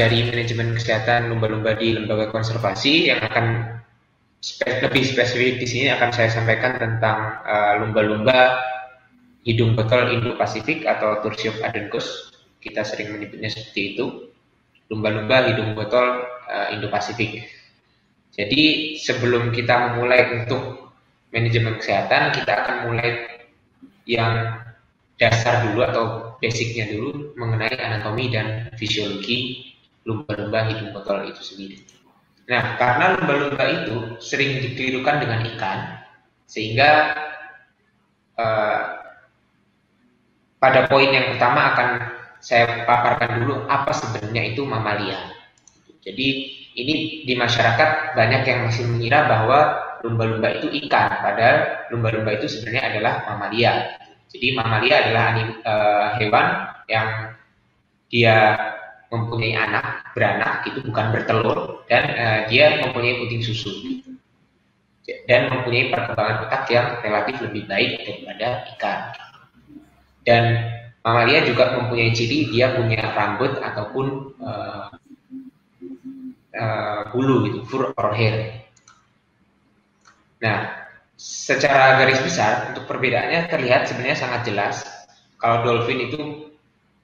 mempelajari manajemen kesehatan lumba-lumba di lembaga konservasi yang akan spe lebih spesifik di sini akan saya sampaikan tentang uh, lumba-lumba hidung botol Indo-Pasifik atau Tursiop adencus. Kita sering menyebutnya seperti itu. Lumba-lumba hidung botol uh, Indo-Pasifik. Jadi sebelum kita memulai untuk manajemen kesehatan, kita akan mulai yang dasar dulu atau basicnya dulu mengenai anatomi dan fisiologi lumba-lumba hidung botol itu sendiri. Nah, karena lumba-lumba itu sering dikelirukan dengan ikan, sehingga uh, pada poin yang pertama akan saya paparkan dulu apa sebenarnya itu mamalia. Jadi ini di masyarakat banyak yang masih mengira bahwa lumba-lumba itu ikan, padahal lumba-lumba itu sebenarnya adalah mamalia. Jadi mamalia adalah anim, uh, hewan yang dia mempunyai anak, beranak, itu bukan bertelur, dan uh, dia mempunyai puting susu. Dan mempunyai perkembangan otak yang relatif lebih baik daripada ikan. Dan mamalia juga mempunyai ciri dia punya rambut ataupun uh, uh, bulu gitu, fur or hair. Nah, secara garis besar untuk perbedaannya terlihat sebenarnya sangat jelas. Kalau dolphin itu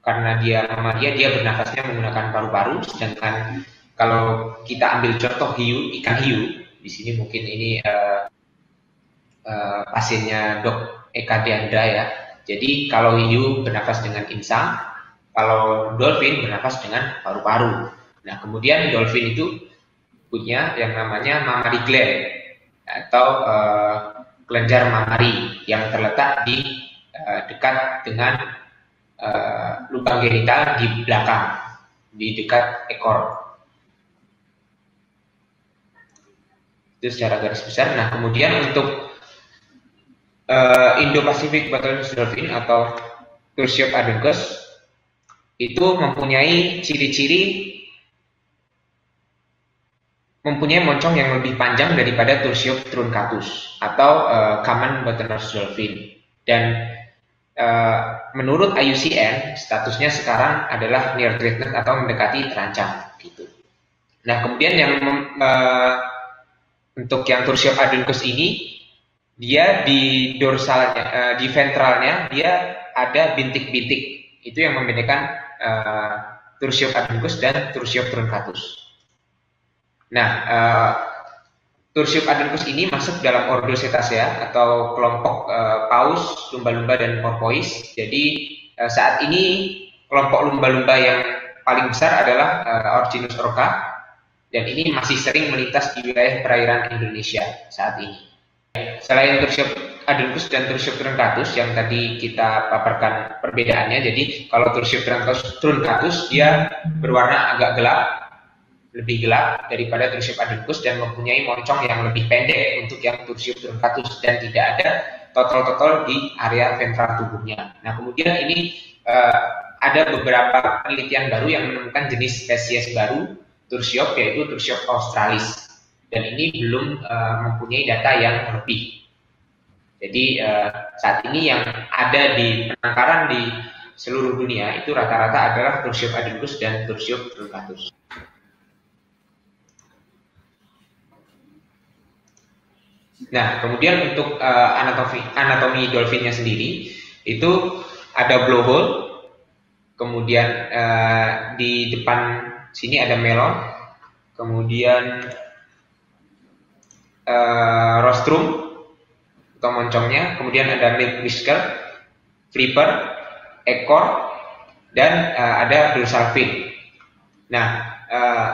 karena dia dia dia bernafasnya menggunakan paru-paru, sedangkan kalau kita ambil contoh hiu, ikan hiu, di sini mungkin ini uh, uh, pasiennya dok Eka Diandra ya. Jadi kalau hiu bernafas dengan insang, kalau dolphin bernafas dengan paru-paru. Nah kemudian dolphin itu punya yang namanya mammary gland atau uh, kelenjar mamari yang terletak di uh, dekat dengan uh, lubang genital di belakang, di dekat ekor. Itu secara garis besar. Nah, kemudian untuk uh, Indo-Pacific Bottlenose Dolphin atau Tursiop adencus itu mempunyai ciri-ciri mempunyai moncong yang lebih panjang daripada Tursiop truncatus atau uh, common bottlenose dolphin. Dan uh, menurut IUCN statusnya sekarang adalah near threatened atau mendekati terancam gitu. Nah, kemudian yang uh, untuk yang Tursiop adencus ini dia di dorsalnya, uh, di ventralnya dia ada bintik-bintik. Itu yang membedakan uh, adencus dan Tursiop truncatus. Nah, uh, Tursium adencus ini masuk dalam ordo Cetacea atau kelompok uh, paus, lumba-lumba dan porpoise. Jadi uh, saat ini kelompok lumba-lumba yang paling besar adalah uh, Orcinus orca dan ini masih sering melintas di wilayah perairan Indonesia saat ini. Selain Tursium adencus dan Tursium truncatus yang tadi kita paparkan perbedaannya, jadi kalau Tursium truncatus dia berwarna agak gelap lebih gelap daripada Tursium adencus dan mempunyai moncong yang lebih pendek untuk yang Tursium truncatus dan tidak ada totol-totol di area ventral tubuhnya. Nah, kemudian ini uh, ada beberapa penelitian baru yang menemukan jenis spesies baru Tursiop yaitu Tursiop australis dan ini belum uh, mempunyai data yang lebih. Jadi uh, saat ini yang ada di penangkaran di seluruh dunia itu rata-rata adalah Tursiop adencus dan Tursiop truncatus. Nah, kemudian untuk uh, anatomi anatomi dolphinnya sendiri itu ada blowhole, kemudian uh, di depan sini ada melon, kemudian uh, rostrum atau moncongnya, kemudian ada lip whisker, flipper, ekor, dan uh, ada dorsal fin. Nah, uh,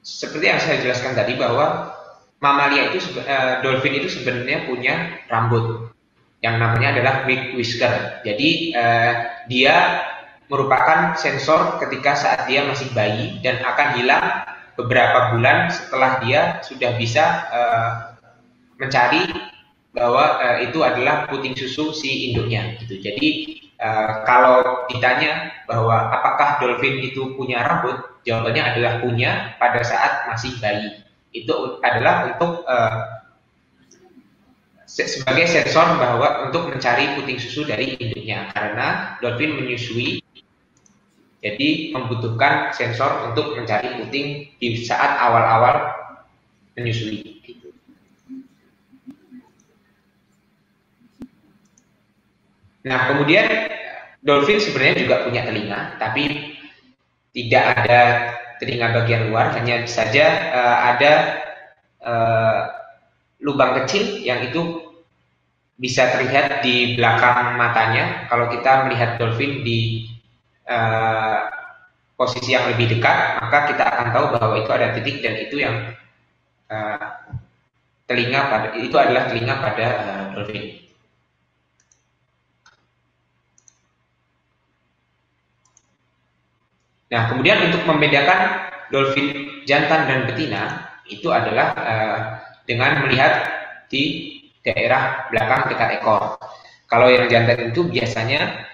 seperti yang saya jelaskan tadi bahwa mamalia itu uh, dolphin itu sebenarnya punya rambut yang namanya adalah wig whisker. Jadi uh, dia merupakan sensor ketika saat dia masih bayi dan akan hilang beberapa bulan setelah dia sudah bisa uh, mencari bahwa uh, itu adalah puting susu si induknya gitu. Jadi uh, kalau ditanya bahwa apakah dolphin itu punya rambut, jawabannya adalah punya pada saat masih bayi itu adalah untuk uh, sebagai sensor bahwa untuk mencari puting susu dari induknya karena dolphin menyusui Jadi membutuhkan sensor untuk mencari puting di saat awal-awal menyusui. Gitu. Nah kemudian dolphin sebenarnya juga punya telinga, tapi tidak ada telinga bagian luar, hanya saja uh, ada uh, lubang kecil yang itu bisa terlihat di belakang matanya. Kalau kita melihat dolphin di uh, posisi yang lebih dekat, maka kita akan tahu bahwa itu ada titik dan itu yang uh, telinga pada itu adalah telinga pada uh, dolphin. Nah, kemudian untuk membedakan dolphin jantan dan betina itu adalah uh, dengan melihat di daerah belakang dekat ekor. Kalau yang jantan itu biasanya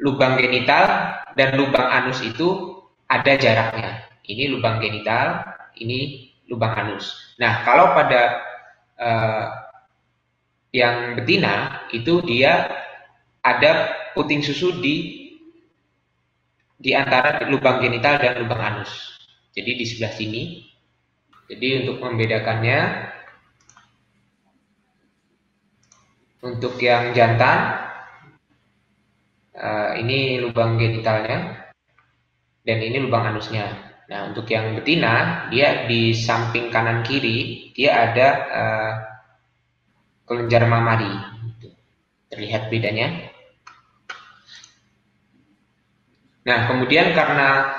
lubang genital dan lubang anus itu ada jaraknya. Ini lubang genital, ini lubang anus. Nah, kalau pada uh, yang betina itu dia ada puting susu di di antara lubang genital dan lubang anus. Jadi di sebelah sini. Jadi untuk membedakannya untuk yang jantan uh, ini lubang genitalnya dan ini lubang anusnya. Nah, untuk yang betina, dia di samping kanan kiri dia ada uh, kelenjar mamari. Terlihat bedanya. Nah, kemudian karena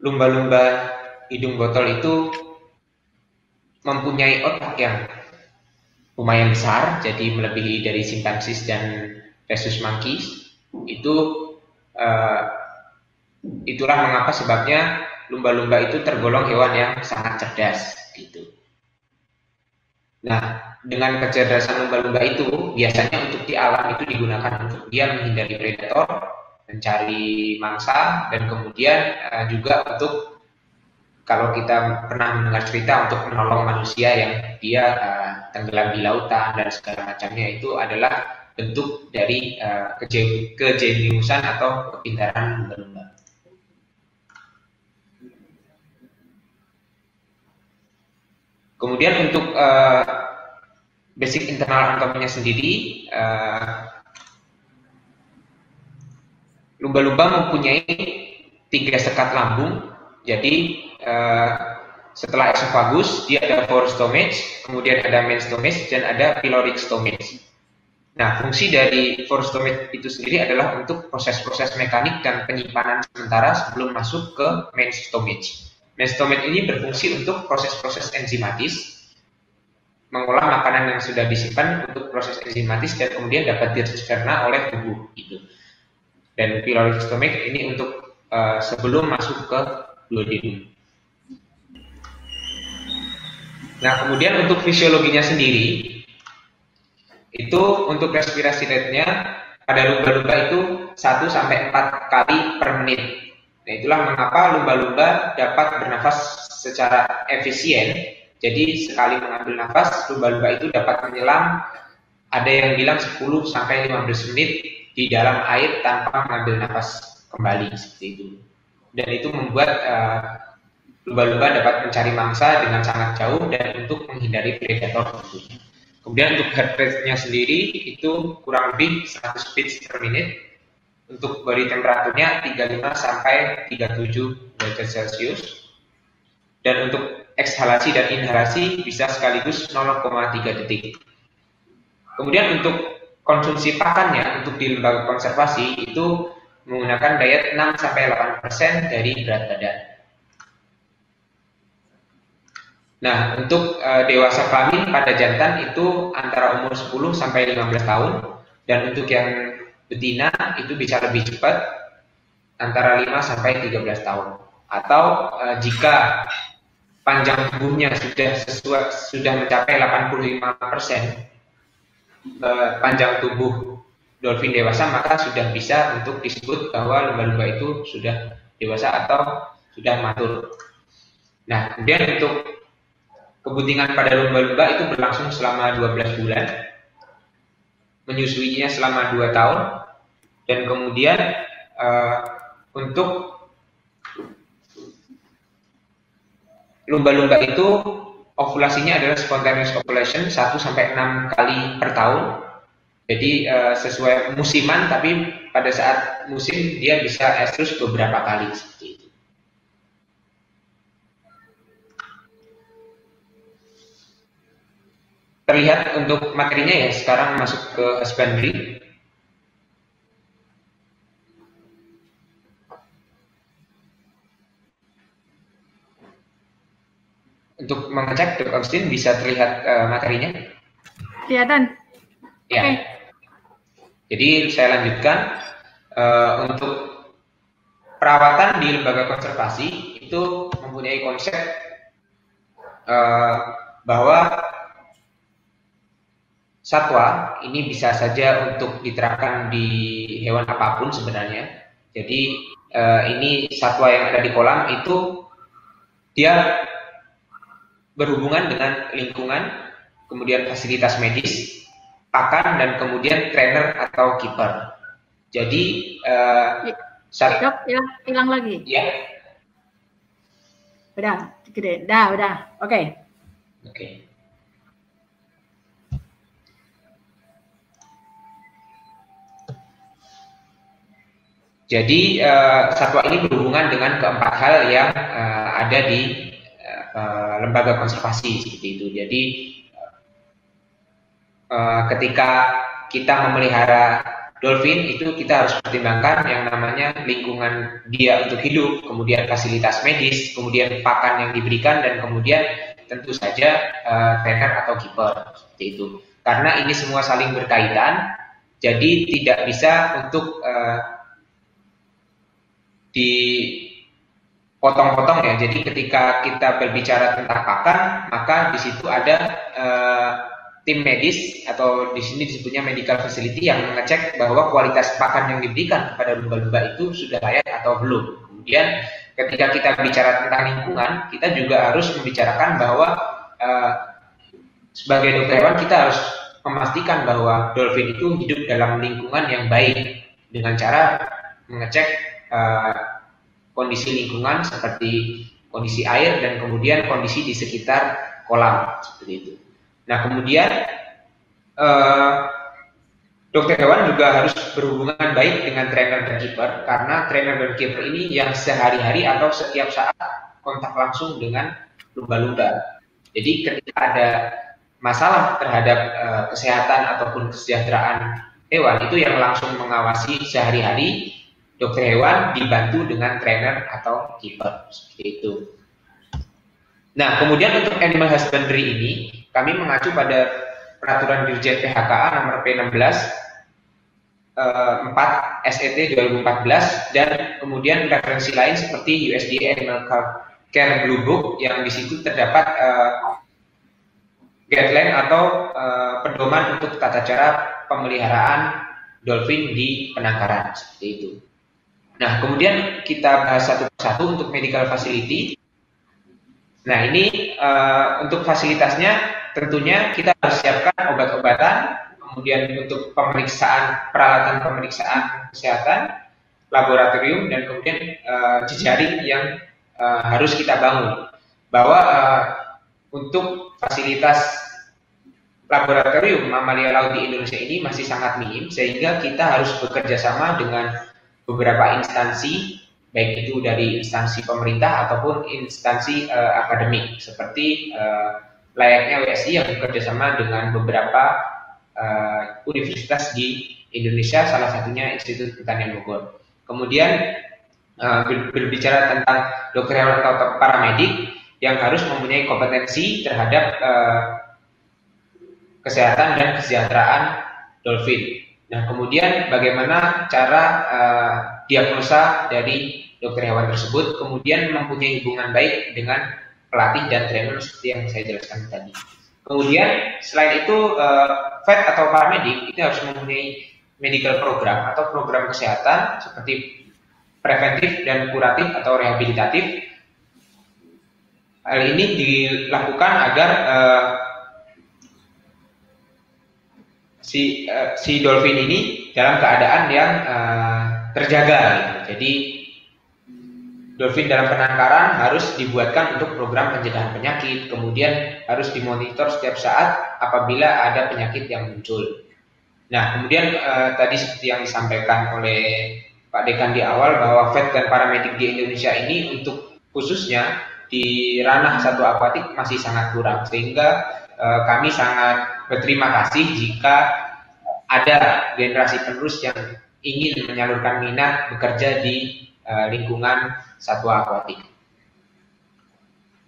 lumba-lumba hidung botol itu mempunyai otak yang lumayan besar, jadi melebihi dari simpansis dan rhesus monkeys, itu uh, itulah mengapa sebabnya lumba-lumba itu tergolong hewan yang sangat cerdas gitu. Nah, dengan kecerdasan lumba-lumba itu biasanya untuk di alam itu digunakan untuk dia menghindari predator, mencari mangsa dan kemudian uh, juga untuk kalau kita pernah mendengar cerita untuk menolong manusia yang dia uh, tenggelam di lautan dan segala macamnya itu adalah bentuk dari uh, kejeniusan atau kepintaran lumba-lumba. Kemudian untuk uh, basic internal anatominya sendiri, lumba-lumba mempunyai tiga sekat lambung. Jadi uh, setelah esophagus dia ada four stomach, kemudian ada main stomach dan ada pyloric stomach. Nah, fungsi dari force stomach itu sendiri adalah untuk proses-proses mekanik dan penyimpanan sementara sebelum masuk ke main stomach. Main ini berfungsi untuk proses-proses enzimatis, mengolah makanan yang sudah disimpan untuk proses enzimatis dan kemudian dapat dicerna oleh tubuh itu. Dan pyloric stomach ini untuk uh, sebelum masuk ke duodenum. Nah, kemudian untuk fisiologinya sendiri, itu untuk respirasi rate-nya pada lumba-lumba itu 1 sampai 4 kali per menit. Nah, itulah mengapa lumba-lumba dapat bernafas secara efisien. Jadi sekali mengambil nafas, lumba-lumba itu dapat menyelam ada yang bilang 10 sampai 15 menit di dalam air tanpa mengambil nafas kembali seperti itu. Dan itu membuat uh, lumba-lumba dapat mencari mangsa dengan sangat jauh dan untuk menghindari predator tentunya. Kemudian untuk heart rate-nya sendiri itu kurang lebih 100 beats per menit. Untuk body temperaturnya 35 sampai 37 derajat Celcius. Dan untuk ekshalasi dan inhalasi bisa sekaligus 0,3 detik. Kemudian untuk konsumsi pakannya untuk di lembaga konservasi itu menggunakan diet 6 sampai 8% dari berat badan. Nah, untuk uh, dewasa kelamin pada jantan itu antara umur 10 sampai 15 tahun dan untuk yang betina itu bisa lebih cepat antara 5 sampai 13 tahun. Atau uh, jika panjang tubuhnya sudah sesuai sudah mencapai 85% uh, panjang tubuh dolphin dewasa maka sudah bisa untuk disebut bahwa lumba-lumba itu sudah dewasa atau sudah matur. Nah, kemudian untuk Kebuntingan pada lumba-lumba itu berlangsung selama 12 bulan, menyusuinya selama 2 tahun, dan kemudian uh, untuk lumba-lumba itu ovulasinya adalah spontaneous ovulation 1 sampai 6 kali per tahun. Jadi uh, sesuai musiman tapi pada saat musim dia bisa estrus beberapa kali seperti itu. Terlihat untuk materinya ya sekarang masuk ke husbandry. Untuk mengecek Dr. Austin bisa terlihat uh, materinya? Kelihatan. Ya. Okay. Jadi saya lanjutkan uh, untuk perawatan di lembaga konservasi itu mempunyai konsep uh, bahwa satwa ini bisa saja untuk diterapkan di hewan apa pun sebenarnya. Jadi uh, ini satwa yang ada di kolam itu dia berhubungan dengan lingkungan, kemudian fasilitas medis, pakan, dan kemudian trainer atau keeper. Jadi, uh, saat, Dok, hilang, hilang lagi. Ya. Udah, gede. Dah, udah. Oke. Okay. Oke. Okay. Jadi uh, satwa ini berhubungan dengan keempat hal yang uh, ada di uh, lembaga konservasi seperti itu. Jadi uh, ketika kita memelihara dolphin itu kita harus pertimbangkan yang namanya lingkungan dia untuk hidup, kemudian fasilitas medis, kemudian pakan yang diberikan dan kemudian tentu saja uh, trainer atau keeper seperti itu. Karena ini semua saling berkaitan, jadi tidak bisa untuk uh, di potong-potong ya. Jadi ketika kita berbicara tentang pakan, maka di situ ada uh, tim medis atau di sini disebutnya medical facility yang mengecek bahwa kualitas pakan yang diberikan kepada lumba-lumba itu sudah layak atau belum. Kemudian ketika kita bicara tentang lingkungan, kita juga harus membicarakan bahwa uh, sebagai dokter hewan kita harus memastikan bahwa dolphin itu hidup dalam lingkungan yang baik dengan cara mengecek uh, kondisi lingkungan seperti kondisi air dan kemudian kondisi di sekitar kolam seperti itu. Nah kemudian eh, dokter hewan juga harus berhubungan baik dengan trainer dan keeper karena trainer dan keeper ini yang sehari-hari atau setiap saat kontak langsung dengan lumba-lumba. Jadi ketika ada masalah terhadap uh, kesehatan ataupun kesejahteraan hewan itu yang langsung mengawasi sehari-hari dokter hewan dibantu dengan trainer atau keeper seperti itu. Nah, kemudian untuk animal husbandry ini kami mengacu pada peraturan Dirjen PHKA nomor P16 eh, 4 SET 2014 dan kemudian referensi lain seperti USDA Animal Care Blue Book yang di situ terdapat eh, guideline atau eh, pedoman untuk tata cara pemeliharaan dolphin di penangkaran seperti itu. Nah, kemudian kita bahas satu persatu untuk medical facility. Nah, ini uh, untuk fasilitasnya tentunya kita harus siapkan obat-obatan, kemudian untuk pemeriksaan peralatan pemeriksaan kesehatan, laboratorium dan kemudian uh, jejaring yang uh, harus kita bangun. Bahwa uh, untuk fasilitas laboratorium mamalia laut di Indonesia ini masih sangat minim sehingga kita harus bekerja sama dengan beberapa instansi baik itu dari instansi pemerintah ataupun instansi uh, akademik seperti uh, layaknya WSI yang bekerjasama dengan beberapa uh, universitas di Indonesia salah satunya Institut Pertanian Bogor. Kemudian uh, berbicara tentang dokter hewan atau paramedik yang harus mempunyai kompetensi terhadap uh, kesehatan dan kesejahteraan dolphin. Nah, kemudian bagaimana cara uh, diagnosa dari dokter hewan tersebut, kemudian mempunyai hubungan baik dengan pelatih dan trainer seperti yang saya jelaskan tadi. Kemudian selain itu uh, vet atau paramedik itu harus mempunyai medical program atau program kesehatan seperti preventif dan kuratif atau rehabilitatif. Hal ini dilakukan agar uh, si uh, si dolphin ini dalam keadaan yang uh, terjaga. Jadi dolphin dalam penangkaran harus dibuatkan untuk program pencegahan penyakit, kemudian harus dimonitor setiap saat apabila ada penyakit yang muncul. Nah, kemudian eh, tadi seperti yang disampaikan oleh Pak Dekan di awal bahwa vet dan paramedik di Indonesia ini untuk khususnya di ranah satu akuatik masih sangat kurang sehingga eh, kami sangat berterima kasih jika ada generasi penerus yang ingin menyalurkan minat bekerja di uh, lingkungan satwa akuatik.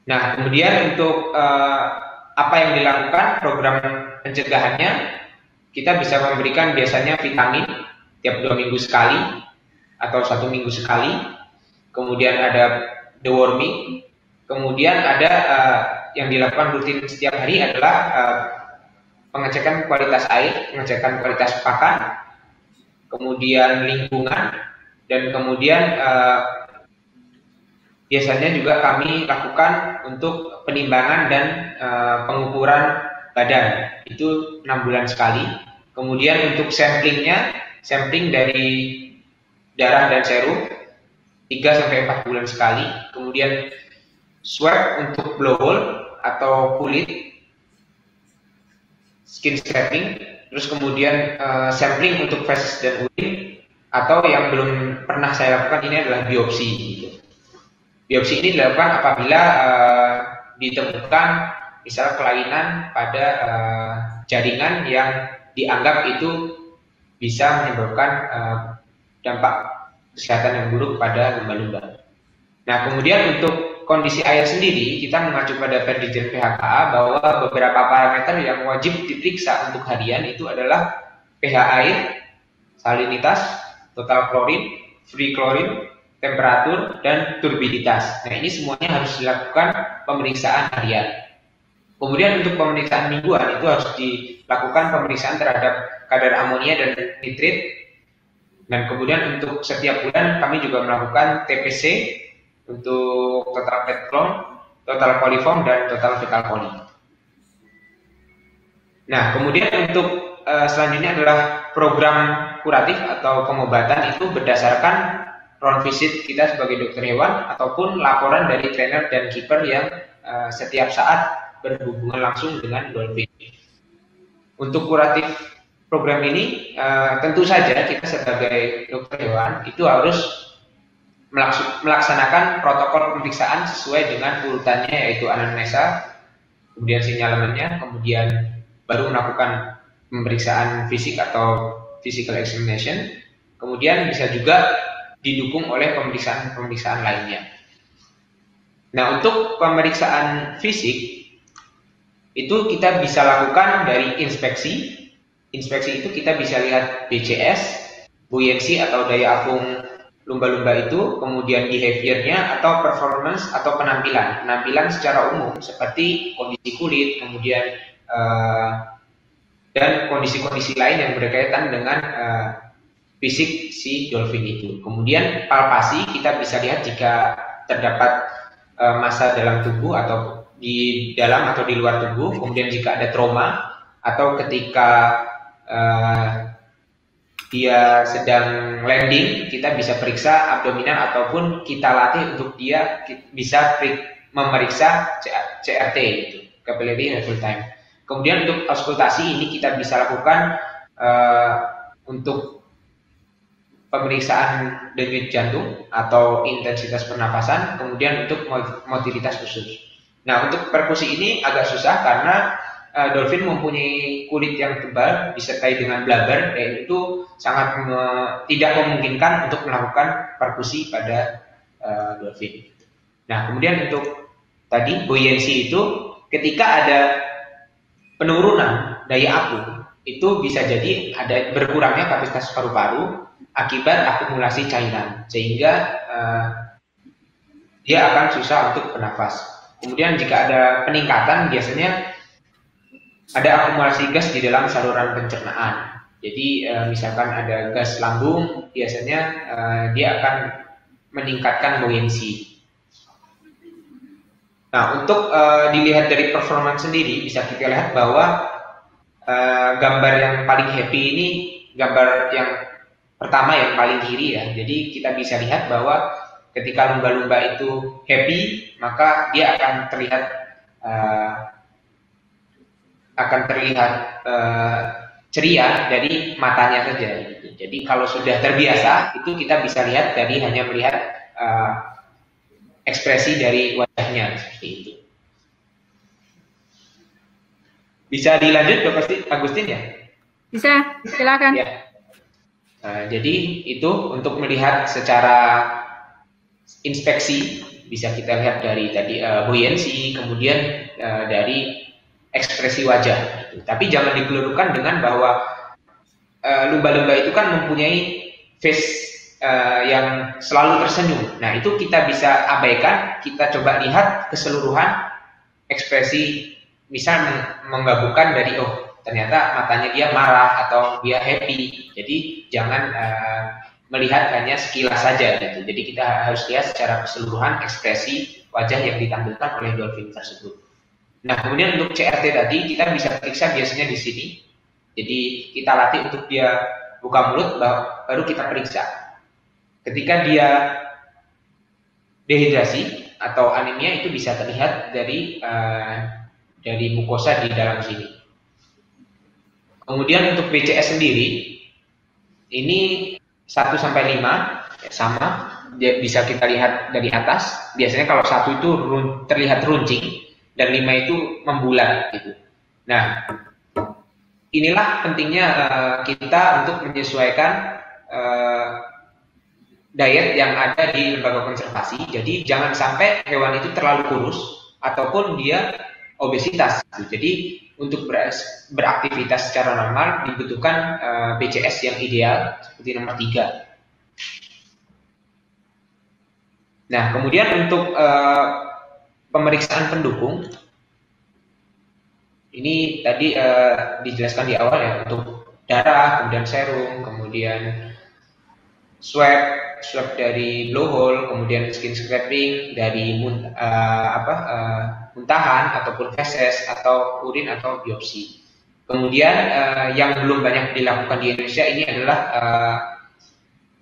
Nah, kemudian untuk uh, apa yang dilakukan program pencegahannya, kita bisa memberikan biasanya vitamin tiap dua minggu sekali atau satu minggu sekali. Kemudian ada deworming. Kemudian ada uh, yang dilakukan rutin setiap hari adalah uh, pengecekan kualitas air, pengecekan kualitas pakan, kemudian lingkungan, dan kemudian uh, biasanya juga kami lakukan untuk penimbangan dan uh, pengukuran badan itu enam bulan sekali. Kemudian untuk samplingnya, sampling dari darah dan serum 3 sampai 4 bulan sekali. Kemudian swab untuk blowhole atau kulit skin scraping, terus kemudian uh, sampling untuk feces dan urin atau yang belum pernah saya lakukan ini adalah biopsi. Gitu. Biopsi ini dilakukan apabila uh, ditemukan misal kelainan pada uh, jaringan yang dianggap itu bisa menyebabkan uh, dampak kesehatan yang buruk pada lumba-lumba. Nah, kemudian untuk kondisi air sendiri, kita mengacu pada Verdigen PHKA bahwa beberapa parameter yang wajib diperiksa untuk harian itu adalah pH air, salinitas, total klorin, free klorin, temperatur, dan turbiditas. Nah ini semuanya harus dilakukan pemeriksaan harian. Kemudian untuk pemeriksaan mingguan itu harus dilakukan pemeriksaan terhadap kadar amonia dan nitrit. Dan kemudian untuk setiap bulan kami juga melakukan TPC untuk total petlon, total coliform, dan total fecal coli. Nah, kemudian untuk uh, selanjutnya adalah program kuratif atau pengobatan itu berdasarkan round visit kita sebagai dokter hewan ataupun laporan dari trainer dan keeper yang uh, setiap saat berhubungan langsung dengan dolphin. Untuk kuratif program ini uh, tentu saja kita sebagai dokter hewan itu harus melaksanakan protokol pemeriksaan sesuai dengan urutannya yaitu anamnesa, kemudian sinyalemennya, kemudian baru melakukan pemeriksaan fisik atau physical examination, kemudian bisa juga didukung oleh pemeriksaan-pemeriksaan lainnya. Nah, untuk pemeriksaan fisik itu kita bisa lakukan dari inspeksi. Inspeksi itu kita bisa lihat BCS, buoyancy atau daya apung lumba-lumba itu, kemudian behaviornya atau performance atau penampilan. Penampilan secara umum seperti kondisi kulit, kemudian uh, dan kondisi-kondisi lain yang berkaitan dengan uh, fisik si dolphin itu. Kemudian palpasi kita bisa lihat jika terdapat uh, massa dalam tubuh atau di dalam atau di luar tubuh. Kemudian jika ada trauma atau ketika uh, dia sedang landing, kita bisa periksa abdominal ataupun kita latih untuk dia bisa memeriksa CRT itu, capillary refill time. Kemudian untuk auskultasi ini kita bisa lakukan uh, untuk pemeriksaan denyut jantung atau intensitas pernapasan, kemudian untuk motilitas khusus. Nah, untuk perkusi ini agak susah karena uh, dolphin mempunyai kulit yang tebal disertai dengan blubber dan itu sangat me tidak memungkinkan untuk melakukan perkusi pada uh, dolphin. Nah, kemudian untuk tadi buoyancy itu ketika ada penurunan daya apung itu bisa jadi ada berkurangnya kapasitas paru-paru akibat akumulasi cairan sehingga uh, dia akan susah untuk bernafas. Kemudian jika ada peningkatan biasanya ada akumulasi gas di dalam saluran pencernaan. Jadi uh, misalkan ada gas lambung biasanya uh, dia akan meningkatkan buoyancy Nah, untuk uh, dilihat dari performance sendiri, bisa kita lihat bahwa uh, gambar yang paling happy ini gambar yang pertama yang paling kiri ya. Jadi kita bisa lihat bahwa ketika lumba-lumba itu happy, maka dia akan terlihat uh, akan terlihat uh, ceria dari matanya saja. Gitu. Jadi kalau sudah terbiasa, itu kita bisa lihat dari hanya melihat uh, ekspresi dari wajahnya seperti itu. Bisa dilanjut, Dr. Agustin ya? Bisa, silakan. Ya. Nah, jadi itu untuk melihat secara inspeksi bisa kita lihat dari tadi uh, buoyancy, kemudian uh, dari ekspresi wajah. Tapi jangan dikelulukan dengan bahwa uh, lumba-lumba itu kan mempunyai face uh, yang selalu tersenyum. Nah itu kita bisa abaikan, kita coba lihat keseluruhan ekspresi, misal menggabungkan dari oh ternyata matanya dia marah atau dia happy. Jadi jangan uh, melihat hanya sekilas saja gitu. Jadi kita harus lihat secara keseluruhan ekspresi wajah yang ditampilkan oleh dolphin tersebut. Nah, kemudian untuk CRT tadi kita bisa periksa biasanya di sini. Jadi kita latih untuk dia buka mulut baru kita periksa. Ketika dia dehidrasi atau anemia itu bisa terlihat dari uh, dari mukosa di dalam sini. Kemudian untuk BCS sendiri ini 1 sampai 5 ya sama bisa kita lihat dari atas. Biasanya kalau satu itu terlihat runcing dan lima itu membulat gitu. Nah, inilah pentingnya uh, kita untuk menyesuaikan uh, diet yang ada di lembaga konservasi. Jadi jangan sampai hewan itu terlalu kurus ataupun dia obesitas. Gitu. Jadi untuk beraktivitas secara normal dibutuhkan uh, eh, BCS yang ideal seperti nomor 3. Nah, kemudian untuk uh, pemeriksaan pendukung ini tadi uh, dijelaskan di awal ya untuk darah, kemudian serum, kemudian swab, swab dari blowhole, kemudian skin scraping dari uh, apa uh, muntahan ataupun feses atau urin atau biopsi. Kemudian uh, yang belum banyak dilakukan di Indonesia ini adalah uh,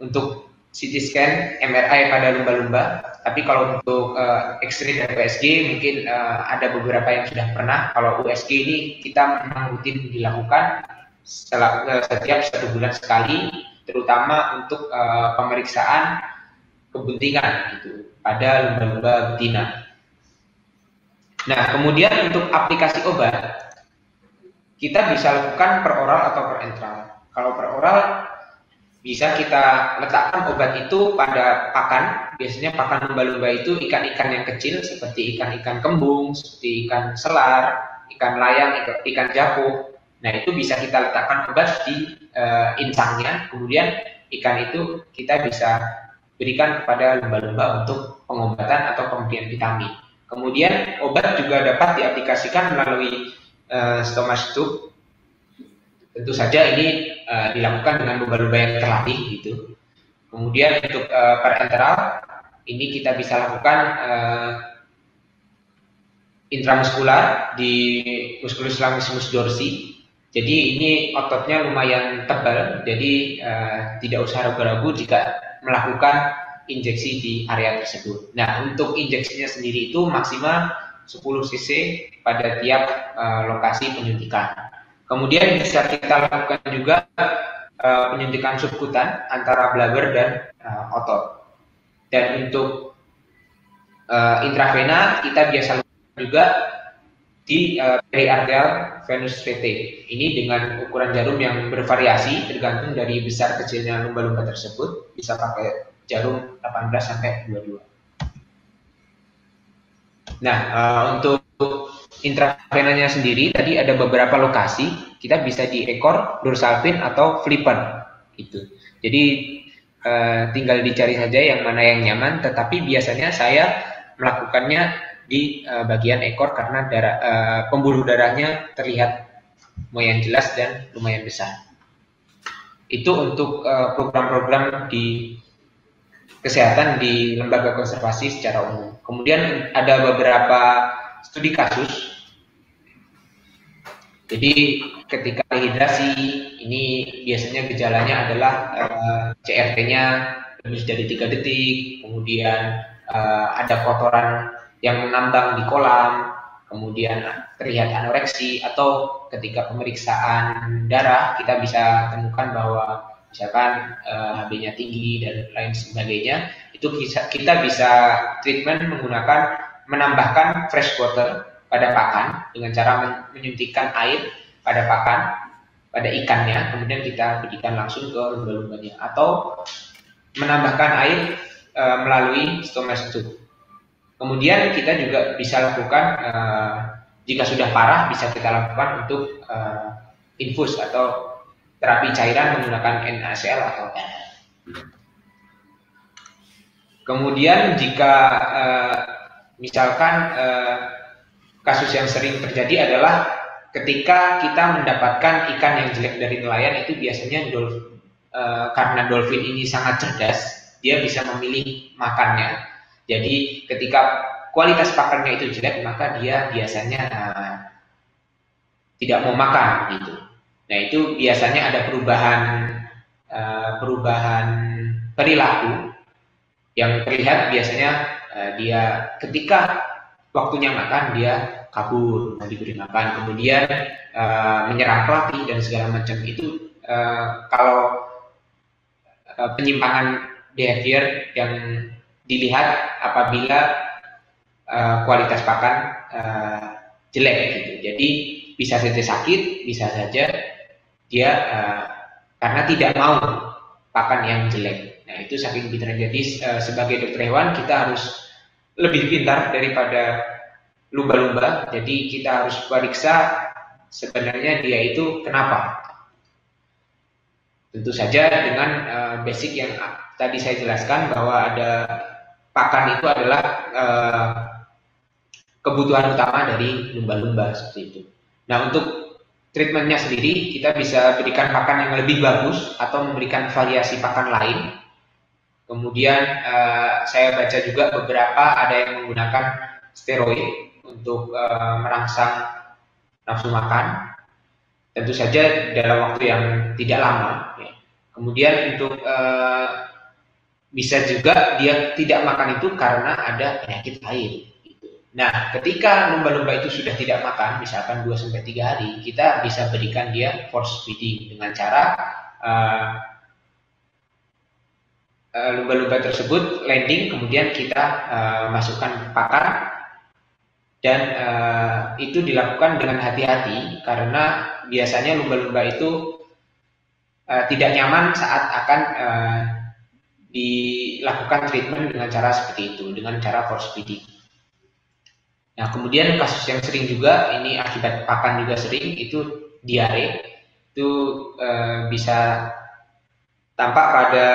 untuk CT scan, MRI pada lumba-lumba. Tapi kalau untuk uh, X-ray dan USG mungkin uh, ada beberapa yang sudah pernah. Kalau USG ini kita memang rutin dilakukan setelah, uh, setiap satu bulan sekali, terutama untuk uh, pemeriksaan kebuntingan gitu pada lumba-lumba betina. Nah, kemudian untuk aplikasi obat, kita bisa lakukan per oral atau per enteral. Kalau per oral, bisa kita letakkan obat itu pada pakan. Biasanya pakan lumba-lumba itu ikan-ikan yang kecil seperti ikan-ikan kembung, seperti ikan selar, ikan layang, ikan japu. Nah, itu bisa kita letakkan obat di uh, insangnya. Kemudian ikan itu kita bisa berikan kepada lumba-lumba untuk pengobatan atau pemberian vitamin. Kemudian obat juga dapat diaplikasikan melalui uh, stomach tube. Tentu saja ini uh, dilakukan dengan lumba-lumba yang terlatih gitu. Kemudian untuk uh, parenteral ini kita bisa lakukan uh, intramuskular di musculus lamissimus dorsi. Jadi ini ototnya lumayan tebal, jadi uh, tidak usah ragu-ragu jika melakukan injeksi di area tersebut. Nah, untuk injeksinya sendiri itu maksimal 10 cc pada tiap uh, lokasi penyuntikan. Kemudian bisa kita lakukan juga uh, penyuntikan subkutan antara blubber dan uh, otot. Dan untuk uh, intravena kita biasa juga di uh, periarterial venous VT. Ini dengan ukuran jarum yang bervariasi tergantung dari besar kecilnya lumba-lumba tersebut. Bisa pakai jarum 18 sampai 22. Nah, uh, untuk intravenanya sendiri tadi ada beberapa lokasi, kita bisa di ekor, dorsal fin atau flipper itu. Jadi uh, tinggal dicari saja yang mana yang nyaman, tetapi biasanya saya melakukannya di uh, bagian ekor karena darah uh, pembuluh darahnya terlihat lumayan jelas dan lumayan besar. Itu untuk program-program uh, di kesehatan di lembaga konservasi secara umum. Kemudian ada beberapa studi kasus. Jadi ketika dehidrasi ini biasanya gejalanya adalah uh, CRT-nya lebih dari tiga detik, kemudian uh, ada kotoran yang menambang di kolam, kemudian terlihat anoreksi atau ketika pemeriksaan darah kita bisa temukan bahwa misalkan uh, eh, HB-nya tinggi dan lain sebagainya itu kita bisa treatment menggunakan menambahkan fresh water pada pakan dengan cara menyuntikkan air pada pakan pada ikannya kemudian kita berikan langsung ke lumba-lumbanya atau menambahkan air e, melalui stomas tube Kemudian kita juga bisa lakukan uh, jika sudah parah bisa kita lakukan untuk uh, infus atau terapi cairan menggunakan NaCl atau NaCl. Kemudian jika uh, misalkan uh, kasus yang sering terjadi adalah ketika kita mendapatkan ikan yang jelek dari nelayan itu biasanya dolphin, uh, karena dolphin ini sangat cerdas, dia bisa memilih makannya jadi ketika kualitas pakannya itu jelek, maka dia biasanya uh, tidak mau makan gitu. Nah itu biasanya ada perubahan uh, perubahan perilaku yang terlihat biasanya uh, dia ketika waktunya makan dia kabur mau diberi makan kemudian uh, menyerang pelatih dan segala macam itu uh, kalau uh, penyimpangan behavior yang dilihat apabila uh, kualitas pakan uh, jelek gitu. Jadi bisa saja sakit, bisa saja dia uh, karena tidak mau pakan yang jelek. Nah itu saking pintarnya. Jadi uh, sebagai dokter hewan kita harus lebih pintar daripada lumba-lumba. Jadi kita harus periksa sebenarnya dia itu kenapa. Tentu saja dengan uh, basic yang tadi saya jelaskan bahwa ada pakan itu adalah uh, kebutuhan utama dari lumba-lumba seperti itu. Nah untuk treatmentnya sendiri kita bisa berikan pakan yang lebih bagus atau memberikan variasi pakan lain. Kemudian uh, saya baca juga beberapa ada yang menggunakan steroid untuk uh, merangsang nafsu makan. Tentu saja dalam waktu yang tidak lama. Ya. Kemudian untuk uh, bisa juga dia tidak makan itu karena ada penyakit air. Gitu. Nah, ketika lumba-lumba itu sudah tidak makan, misalkan 2 sampai 3 hari, kita bisa berikan dia force feeding dengan cara uh, lumba-lumba tersebut landing, kemudian kita uh, masukkan pakan dan uh, itu dilakukan dengan hati-hati karena biasanya lumba-lumba itu uh, tidak nyaman saat akan uh, dilakukan treatment dengan cara seperti itu, dengan cara force feeding. Nah, kemudian kasus yang sering juga, ini akibat pakan juga sering, itu diare. Itu e, bisa tampak pada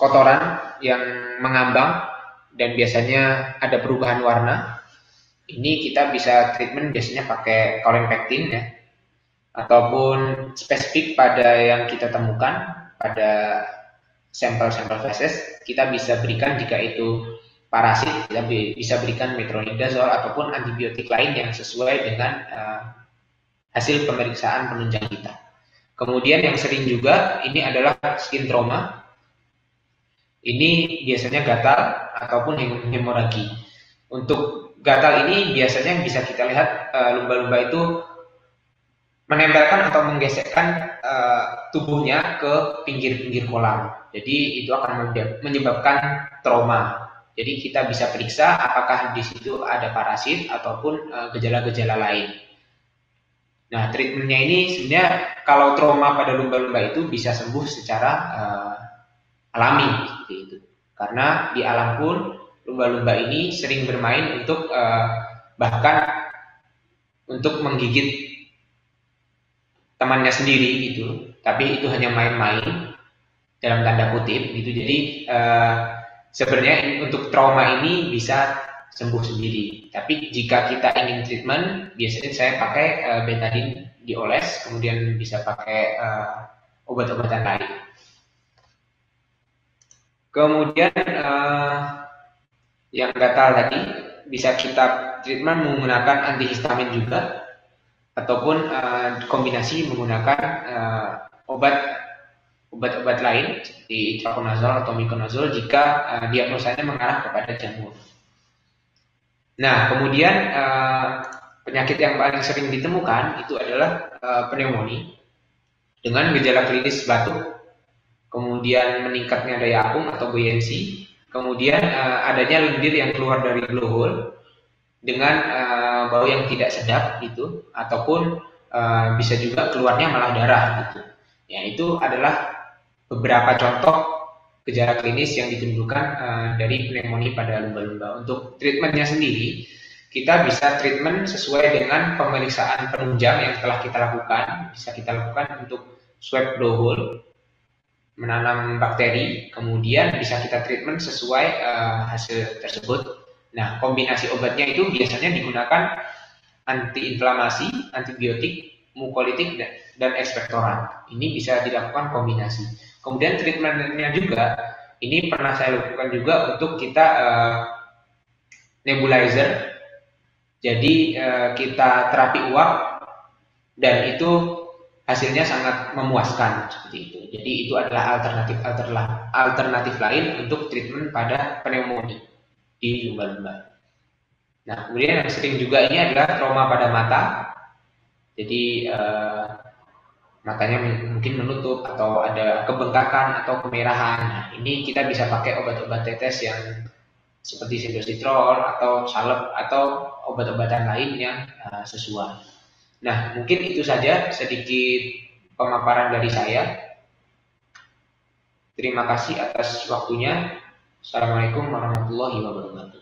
kotoran yang mengambang dan biasanya ada perubahan warna. Ini kita bisa treatment biasanya pakai pectin ya, ataupun spesifik pada yang kita temukan pada sampel-sampel feses kita bisa berikan jika itu parasit kita bisa berikan metronidazole ataupun antibiotik lain yang sesuai dengan uh, hasil pemeriksaan penunjang kita. Kemudian yang sering juga ini adalah skin trauma. Ini biasanya gatal ataupun hemoragi. Untuk gatal ini biasanya bisa kita lihat eh, lumba-lumba uh, itu menempelkan atau menggesekkan uh, tubuhnya ke pinggir-pinggir kolam. Jadi itu akan menyebabkan trauma. Jadi kita bisa periksa apakah di situ ada parasit ataupun eh, gejala-gejala uh, lain. Nah, treatmentnya ini sebenarnya kalau trauma pada lumba-lumba itu bisa sembuh secara uh, alami seperti itu. Karena di alam pun lumba-lumba ini sering bermain untuk uh, bahkan untuk menggigit temannya sendiri gitu. Tapi itu hanya main-main dalam tanda kutip gitu. Jadi uh, sebenarnya untuk trauma ini bisa sembuh sendiri. Tapi jika kita ingin treatment biasanya saya pakai uh, betadine dioles kemudian bisa pakai uh, obat-obatan lain kemudian uh, yang gatal tadi bisa kita treatment menggunakan antihistamin juga ataupun uh, kombinasi menggunakan uh, obat obat-obat lain seperti itraconazole atau miconazole jika uh, diagnosanya mengarah kepada jamur. Nah, kemudian uh, penyakit yang paling sering ditemukan itu adalah uh, pneumonia dengan gejala klinis batuk, kemudian meningkatnya daya apung atau buoyancy, kemudian uh, adanya lendir yang keluar dari blowhole dengan uh, bau yang tidak sedap gitu, ataupun uh, bisa juga keluarnya malah darah gitu. Ya itu adalah beberapa contoh gejala klinis yang ditunjukkan uh, dari pneumonia pada lumba-lumba. Untuk treatmentnya sendiri, kita bisa treatment sesuai dengan pemeriksaan penunjang yang telah kita lakukan. Bisa kita lakukan untuk swab blowhole, menanam bakteri, kemudian bisa kita treatment sesuai uh, hasil tersebut. Nah, kombinasi obatnya itu biasanya digunakan antiinflamasi, antibiotik, mukolitik, dan, dan ekspektoran. Ini bisa dilakukan kombinasi. Kemudian treatmentnya juga ini pernah saya lakukan juga untuk kita uh, nebulizer. Jadi uh, kita terapi uap dan itu hasilnya sangat memuaskan seperti itu. Jadi itu adalah alternatif alternatif lain untuk treatment pada pneumonia di lumba-lumba. Nah, kemudian yang sering juga ini adalah trauma pada mata. Jadi uh, matanya mungkin menutup atau ada kebengkakan atau kemerahan. Nah, ini kita bisa pakai obat-obat tetes yang seperti silositrol atau salep atau obat-obatan lain yang uh, sesuai. Nah, mungkin itu saja sedikit pemaparan dari saya. Terima kasih atas waktunya. Assalamualaikum warahmatullahi wabarakatuh.